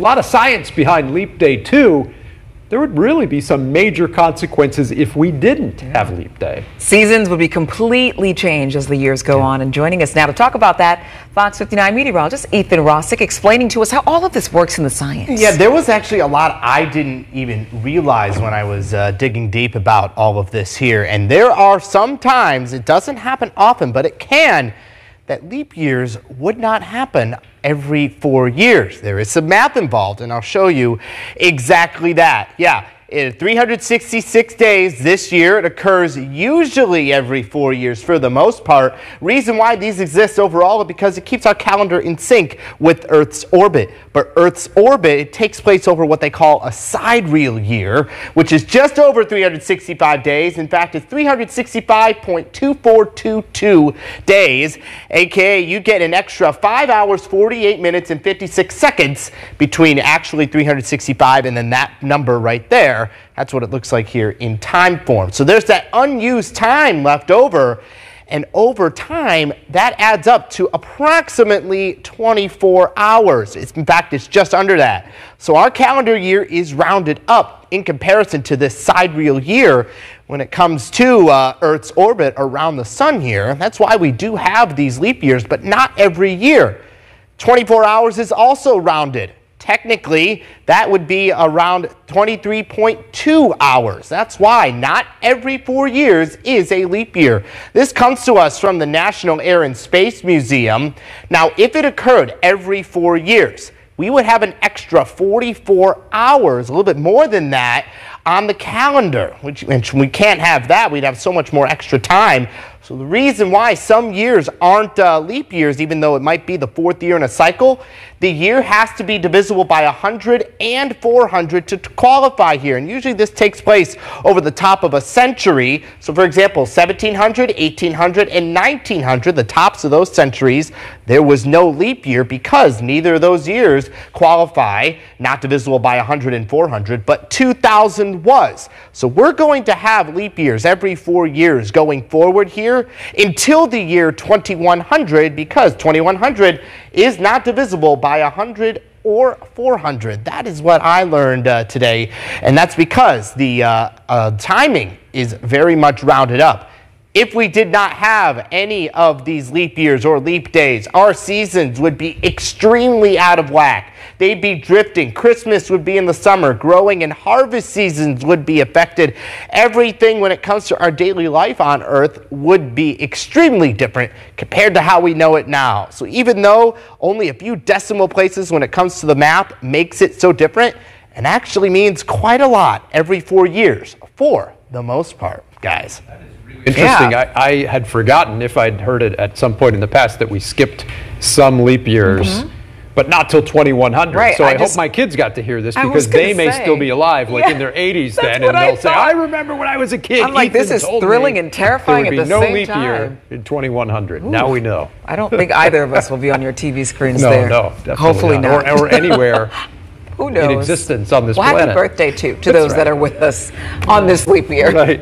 a lot of science behind leap day too. There would really be some major consequences if we didn't have leap day. Seasons would be completely changed as the years go on. And joining us now to talk about that, Fox 59 meteorologist Ethan Rosuck explaining to us how all of this works in the science. Yeah, there was actually a lot I didn't even realize when I was uh, digging deep about all of this here. And there are some times, it doesn't happen often, but it can, that leap years would not happen every four years. There is some math involved, and I'll show you exactly that. Yeah, in 366 days this year. It occurs usually every four years for the most part. Reason why these exist overall is because it keeps our calendar in sync with Earth's orbit. But Earth's orbit, it takes place over what they call a sidereal year, which is just over 365 days. In fact, it's 365.2422 days, aka you get an extra 5 hours, 48 minutes, and 56 seconds between actually 365 and then that number right there there. That's what it looks like here in time form. So there's that unused time left over. And over time, that adds up to approximately 24 hours. It's, in fact, it's just under that. So our calendar year is rounded up in comparison to this sidereal year when it comes to uh, Earth's orbit around the sun here. That's why we do have these leap years, but not every year. 24 hours is also rounded. Technically, that would be around 23.2 hours. That's why not every four years is a leap year. This comes to us from the National Air and Space Museum. Now, if it occurred every four years, we would have an extra 44 hours, a little bit more than that, on the calendar, which, which we can't have that. We'd have so much more extra time. So the reason why some years aren't uh, leap years, even though it might be the fourth year in a cycle, the year has to be divisible by 100 and 400 to qualify here. And usually this takes place over the top of a century. So for example, 1700, 1800, and 1900, the tops of those centuries, there was no leap year because neither of those years qualify, not divisible by 100 and 400, but 2000 was. So we're going to have leap years every four years going forward here until the year 2100 because 2100 is not divisible by 100 or 400. That is what I learned uh, today, and that's because the uh, uh, timing is very much rounded up. If we did not have any of these leap years or leap days, our seasons would be extremely out of whack. They'd be drifting. Christmas would be in the summer. Growing and harvest seasons would be affected. Everything when it comes to our daily life on Earth would be extremely different compared to how we know it now. So even though only a few decimal places when it comes to the map makes it so different, it actually means quite a lot every four years for the most part, guys. Interesting. Yeah. I, I, had forgotten if I'd heard it at some point in the past that we skipped some leap years. Mm -hmm. But not till 2100. Right, so I, I just, hope my kids got to hear this because they may still be alive, like yeah, in their 80s then, and they'll say, "I remember when I was a kid." I'm like, Ethan this is thrilling and terrifying at the no same leap time. year in 2100. Ooh, now we know. I don't think either of us will be on your TV screens no, there. No, definitely Hopefully not. not. Or, or anywhere. Who knows? In existence on this well, planet. Happy birthday too to those right. that are with us on this leap year. Right.